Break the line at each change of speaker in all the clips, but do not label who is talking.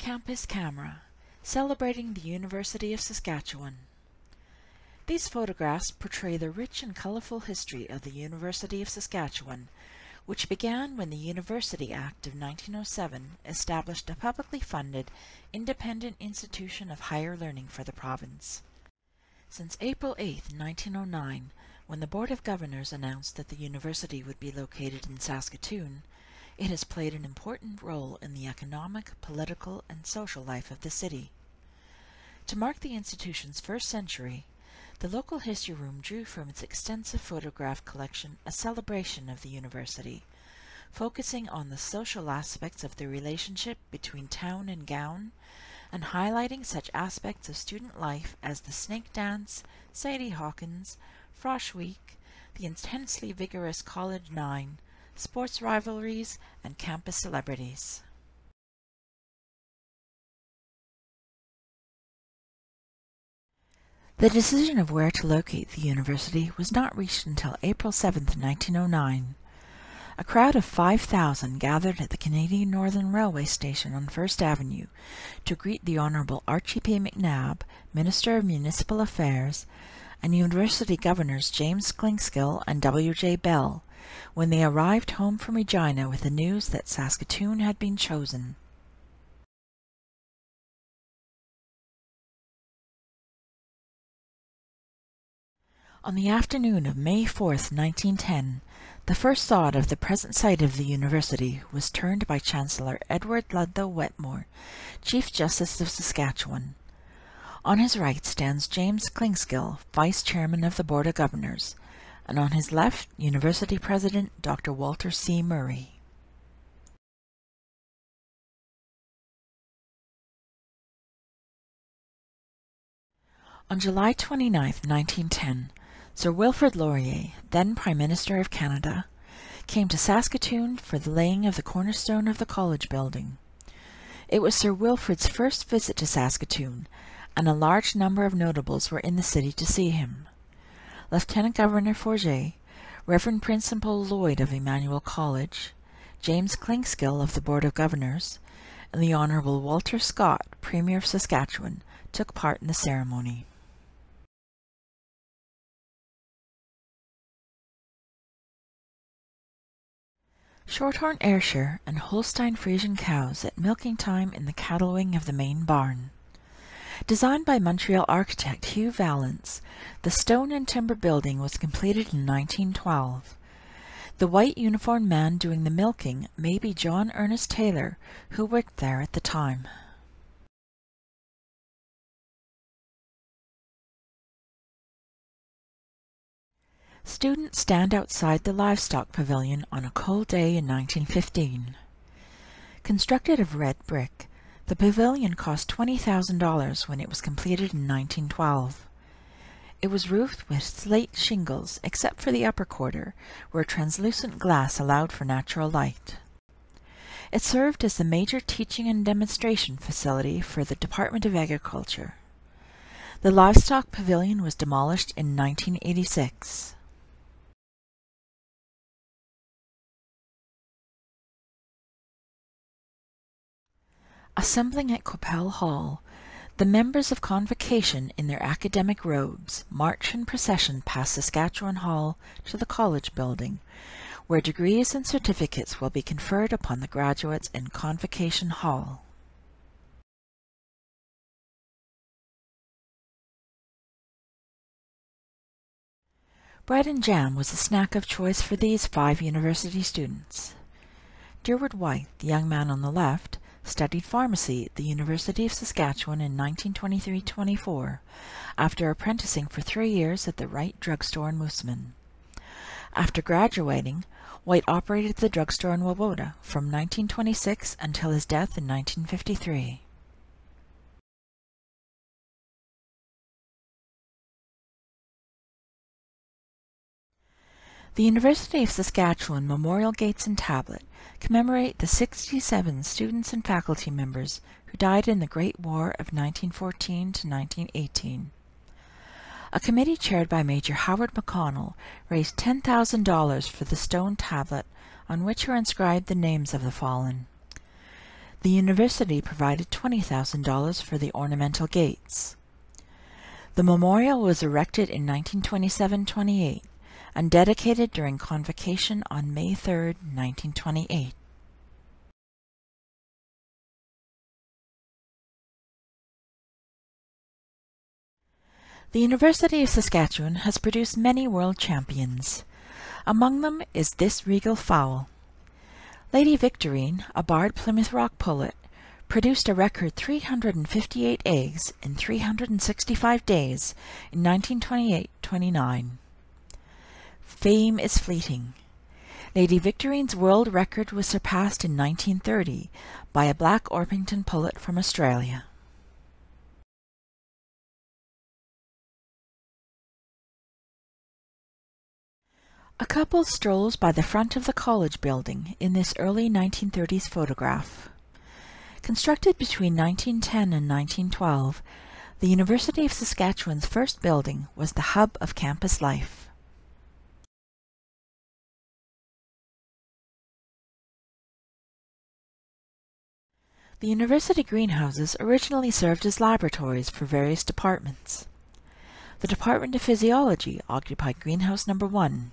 Campus Camera, celebrating the University of Saskatchewan. These photographs portray the rich and colorful history of the University of Saskatchewan, which began when the University Act of 1907 established a publicly funded, independent institution of higher learning for the province. Since April 8, 1909, when the Board of Governors announced that the university would be located in Saskatoon, it has played an important role in the economic, political, and social life of the city. To mark the institution's first century, the local history room drew from its extensive photograph collection a celebration of the university, focusing on the social aspects of the relationship between town and gown, and highlighting such aspects of student life as the snake dance, Sadie Hawkins, Frosh Week, the intensely vigorous College Nine, sports rivalries, and campus celebrities. The decision of where to locate the university was not reached until April 7, 1909. A crowd of 5,000 gathered at the Canadian Northern Railway station on First Avenue to greet the Honourable Archie P. McNab, Minister of Municipal Affairs, and University Governors James Clinkskill and W. J. Bell, when they arrived home from Regina with the news that Saskatoon had been chosen. On the afternoon of May 4, 1910, the first sod of the present site of the university was turned by Chancellor Edward Ludlow Wetmore, Chief Justice of Saskatchewan. On his right stands James Clinkskill, Vice Chairman of the Board of Governors, and on his left, University President Dr. Walter C. Murray. On July 29, 1910, Sir Wilfrid Laurier, then Prime Minister of Canada, came to Saskatoon for the laying of the cornerstone of the college building. It was Sir Wilfrid's first visit to Saskatoon, and a large number of notables were in the city to see him. Lieutenant Governor Forget, Reverend Principal Lloyd of Emmanuel College, James Clinkskill of the Board of Governors, and the Honourable Walter Scott, Premier of Saskatchewan, took part in the ceremony. Shorthorn Ayrshire and Holstein Friesian cows at milking time in the cattle wing of the main barn. Designed by Montreal architect Hugh Vallance, the stone and timber building was completed in 1912. The white uniformed man doing the milking may be John Ernest Taylor, who worked there at the time. Students stand outside the livestock pavilion on a cold day in 1915. Constructed of red brick, the pavilion cost $20,000 when it was completed in 1912. It was roofed with slate shingles except for the upper quarter, where translucent glass allowed for natural light. It served as the major teaching and demonstration facility for the Department of Agriculture. The livestock pavilion was demolished in 1986. Assembling at Qu'Appelle Hall, the members of Convocation in their academic robes march in procession past Saskatchewan Hall to the College building, where degrees and certificates will be conferred upon the graduates in Convocation Hall. Bread and jam was the snack of choice for these five university students. Durward White, the young man on the left, studied pharmacy at the University of Saskatchewan in 1923-24 after apprenticing for three years at the Wright Drugstore in Moosomin. After graduating, White operated the drugstore in Wawota from 1926 until his death in 1953. The University of Saskatchewan Memorial Gates and Tablet commemorate the 67 students and faculty members who died in the Great War of 1914 to 1918. A committee chaired by Major Howard McConnell raised $10,000 for the stone tablet on which are inscribed the names of the fallen. the university provided $20,000 for the ornamental gates. The memorial was erected in 1927-28 and dedicated during convocation on May 3, 1928. The University of Saskatchewan has produced many world champions. Among them is this regal fowl. Lady Victorine, a barred Plymouth Rock pullet, produced a record 358 eggs in 365 days in 1928-29. Fame is fleeting. Lady Victorine's world record was surpassed in 1930 by a black Orpington pullet from Australia. A couple strolls by the front of the college building in this early 1930s photograph. Constructed between 1910 and 1912, the University of Saskatchewan's first building was the hub of campus life. The university greenhouses originally served as laboratories for various departments. The Department of Physiology occupied greenhouse number one,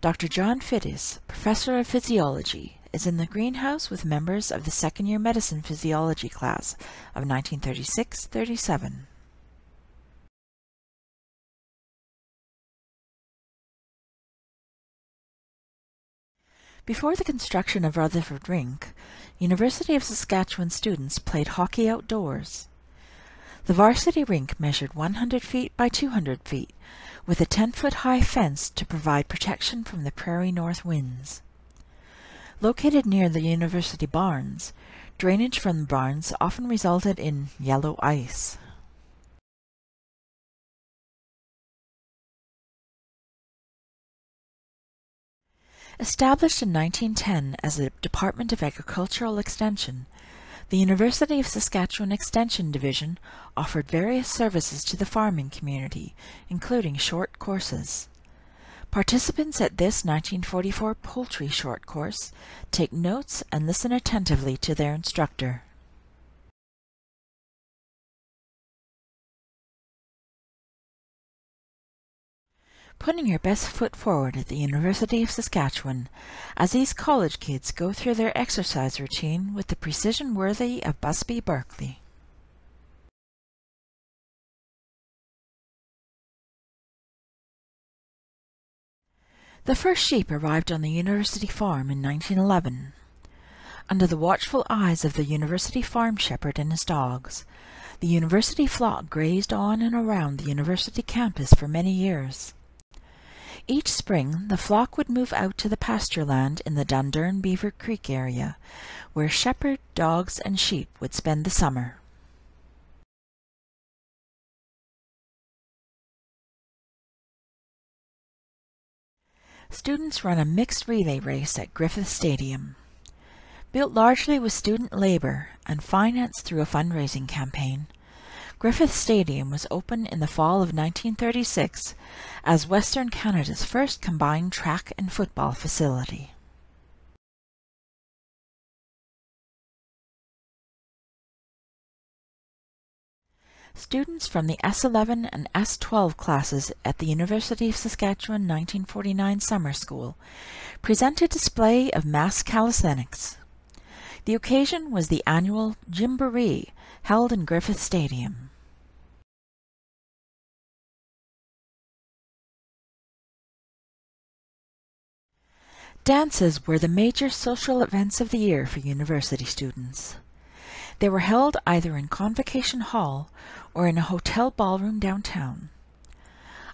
Dr. John Fittis, Professor of Physiology, is in the greenhouse with members of the second year medicine physiology class of 1936-37. Before the construction of Rutherford Rink, University of Saskatchewan students played hockey outdoors. The varsity rink measured 100 feet by 200 feet with a 10-foot-high fence to provide protection from the prairie north winds. Located near the university barns, drainage from the barns often resulted in yellow ice. Established in 1910 as the Department of Agricultural Extension, the University of Saskatchewan Extension Division offered various services to the farming community, including short courses. Participants at this 1944 poultry short course take notes and listen attentively to their instructor. Putting your best foot forward at the University of Saskatchewan as these college kids go through their exercise routine with the precision worthy of Busby Berkeley. The first sheep arrived on the university farm in 1911. Under the watchful eyes of the university farm shepherd and his dogs, the university flock grazed on and around the university campus for many years. Each spring the flock would move out to the pasture land in the Dundurn Beaver Creek area, where shepherd, dogs, and sheep would spend the summer. Students run a mixed relay race at Griffith Stadium. Built largely with student labor and financed through a fundraising campaign, Griffith Stadium was opened in the fall of 1936 as Western Canada's first combined track and football facility. Students from the S11 and S12 classes at the University of Saskatchewan 1949 Summer School present a display of mass calisthenics. The occasion was the annual Gymboree held in Griffith Stadium. Dances were the major social events of the year for university students. They were held either in Convocation Hall or in a hotel ballroom downtown.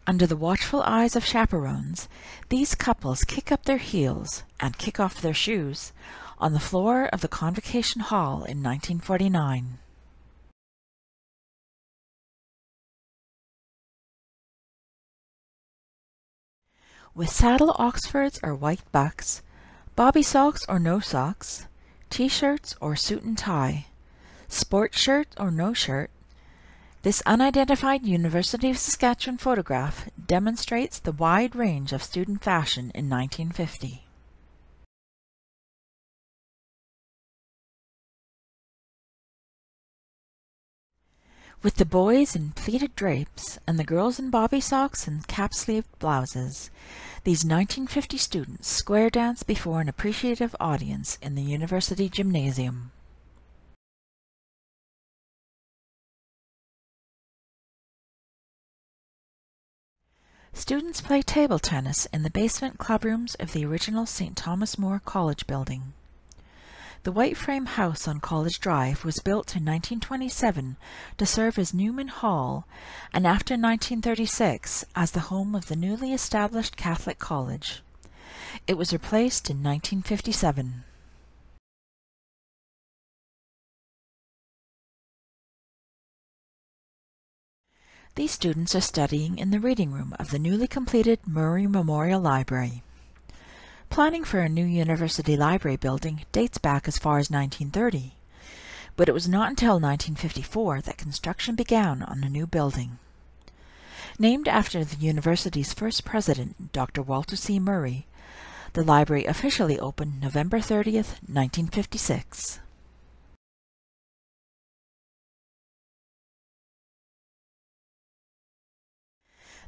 Under the watchful eyes of chaperones, these couples kick up their heels and kick off their shoes on the floor of the Convocation Hall in 1949. With saddle oxfords or white bucks, bobby socks or no socks, t-shirts or suit and tie, sport shirt or no shirt. This unidentified University of Saskatchewan photograph demonstrates the wide range of student fashion in 1950. With the boys in pleated drapes and the girls in bobby socks and cap-sleeved blouses, these 1950 students square dance before an appreciative audience in the university gymnasium. Students play table tennis in the basement clubrooms of the original St. Thomas More College building. The white frame house on College Drive was built in 1927 to serve as Newman Hall and after 1936 as the home of the newly established Catholic College. It was replaced in 1957. These students are studying in the reading room of the newly completed Murray Memorial Library. Planning for a new university library building dates back as far as 1930, but it was not until 1954 that construction began on a new building. Named after the university's first president, Dr. Walter C. Murray, the library officially opened November 30, 1956.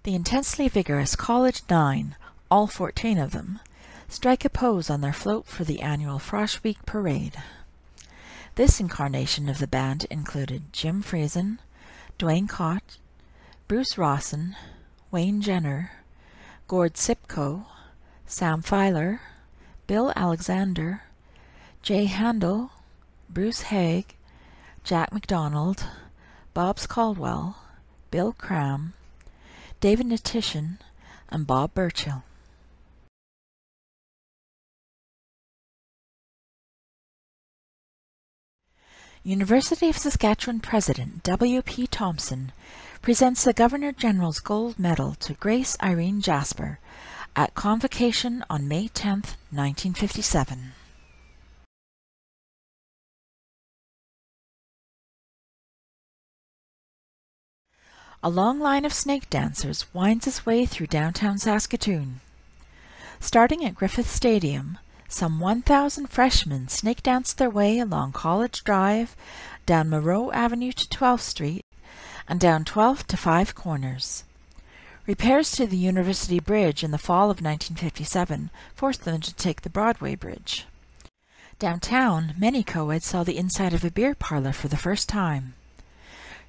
The intensely vigorous College Nine, all fourteen of them, strike a pose on their float for the annual Frosh Week parade. This incarnation of the band included Jim Friesen, Dwayne Cott, Bruce Rawson, Wayne Jenner, Gord Sipko, Sam Filer, Bill Alexander, Jay Handel, Bruce Haig, Jack McDonald, Bobs Caldwell, Bill Cram, David Natition, and Bob Burchill. University of Saskatchewan President W. P. Thompson presents the Governor-General's Gold Medal to Grace Irene Jasper at convocation on May 10, 1957. A long line of snake dancers winds its way through downtown Saskatoon. Starting at Griffith Stadium, some 1,000 freshmen snake danced their way along College Drive, down Moreau Avenue to 12th Street, and down 12th to Five Corners. Repairs to the University Bridge in the fall of 1957 forced them to take the Broadway Bridge. Downtown, many co-eds saw the inside of a beer parlor for the first time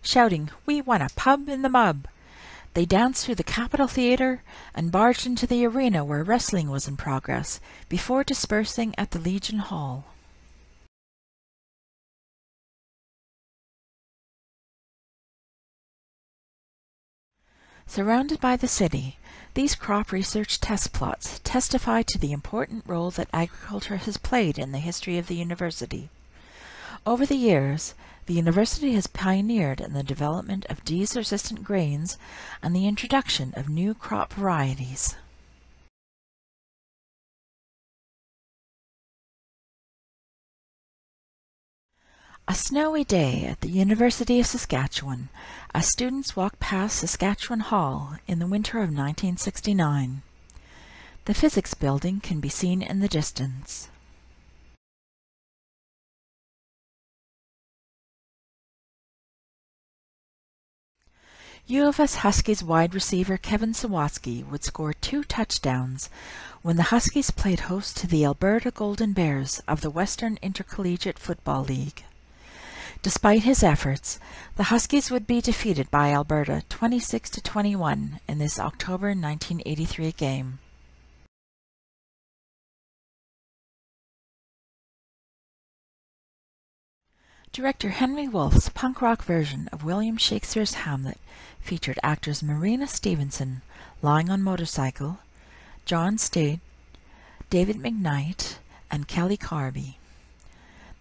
shouting, We want a pub in the mub. They danced through the Capitol Theatre and barged into the arena where wrestling was in progress, before dispersing at the Legion Hall. Surrounded by the city, these crop research test plots testify to the important role that agriculture has played in the history of the university. Over the years, the university has pioneered in the development of disease-resistant grains and the introduction of new crop varieties. A snowy day at the University of Saskatchewan as students walk past Saskatchewan Hall in the winter of 1969. The physics building can be seen in the distance. U of S Huskies wide receiver Kevin Sawatsky would score two touchdowns when the Huskies played host to the Alberta Golden Bears of the Western Intercollegiate Football League. Despite his efforts, the Huskies would be defeated by Alberta 26 to 21 in this October 1983 game. Director Henry Woolf's punk rock version of William Shakespeare's Hamlet featured actors Marina Stevenson, lying on motorcycle, John Stade, David McKnight, and Kelly Carby.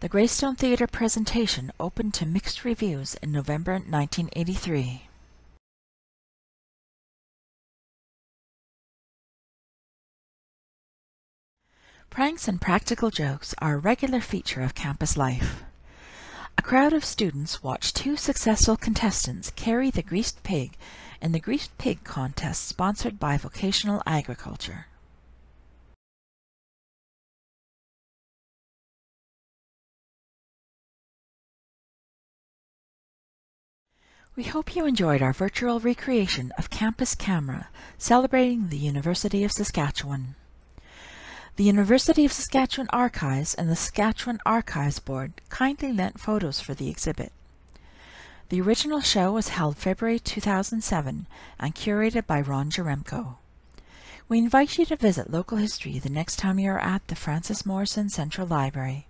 The Greystone Theatre presentation opened to mixed reviews in November 1983. Pranks and practical jokes are a regular feature of campus life. A crowd of students watch two successful contestants carry the greased pig in the Greased Pig contest sponsored by Vocational Agriculture. We hope you enjoyed our virtual recreation of Campus Camera, celebrating the University of Saskatchewan. The University of Saskatchewan Archives and the Saskatchewan Archives Board kindly lent photos for the exhibit. The original show was held February 2007 and curated by Ron Jaremko. We invite you to visit local history the next time you are at the Frances Morrison Central Library.